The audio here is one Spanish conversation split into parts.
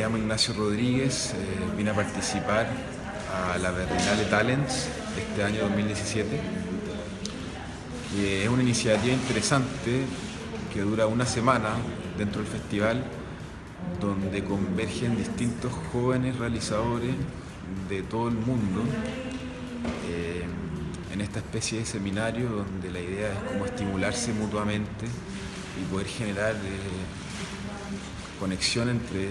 Ignacio Rodríguez, eh, vine a participar a la Berlinale Talents este año 2017. es una iniciativa interesante que dura una semana dentro del festival, donde convergen distintos jóvenes realizadores de todo el mundo eh, en esta especie de seminario donde la idea es como estimularse mutuamente y poder generar eh, conexión entre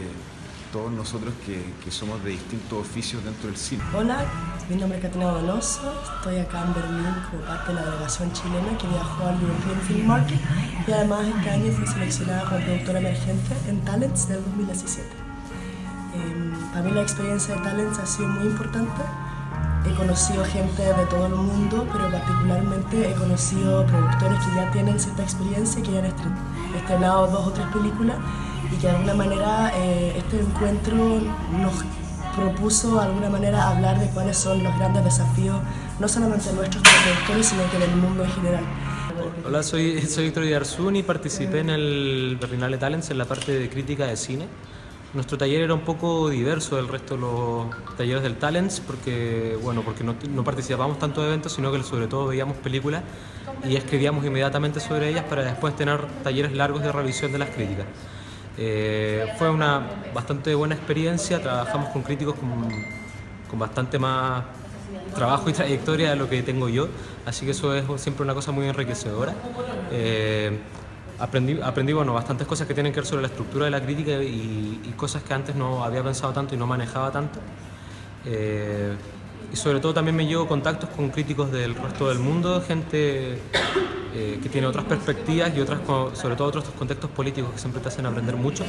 todos nosotros que, que, somos de distintos oficios dentro del cine. Hola, mi nombre es Catina Donoso, estoy acá en Berlín como parte de la delegación chilena que viajó al European Film Market y además este año fui seleccionada como productora emergente en Talents del 2017. Eh, para mí la experiencia de Talents ha sido muy importante. He conocido gente de todo el mundo, pero particularmente he conocido productores que ya tienen cierta experiencia, que ya han estrenado dos o tres películas y que de alguna manera eh, este encuentro nos propuso de alguna manera hablar de cuáles son los grandes desafíos, no solamente nuestros como sino que del mundo en general. Hola, soy, soy Víctor Idarzún y participé en el Berlinale Talents en la parte de crítica de cine. Nuestro taller era un poco diverso del resto de los talleres del Talents porque, bueno, porque no, no participábamos tanto de eventos, sino que sobre todo veíamos películas y escribíamos inmediatamente sobre ellas para después tener talleres largos de revisión de las críticas. Eh, fue una bastante buena experiencia, trabajamos con críticos con, con, bastante más trabajo y trayectoria de lo que tengo yo, así que eso es siempre una cosa muy enriquecedora. Eh, aprendí, aprendí bueno, bastantes cosas que tienen que ver sobre la estructura de la crítica y, cosas que antes no había pensado tanto y no manejaba tanto. Eh, y sobre todo también me llevo contactos con críticos del resto del mundo, gente eh, que tiene otras perspectivas y otras, sobre todo otros contextos políticos que siempre te hacen aprender mucho.